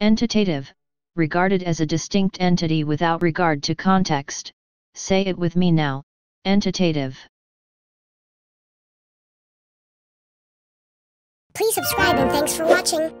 Entitative, regarded as a distinct entity without regard to context. Say it with me now, entitative. Please subscribe and thanks for watching.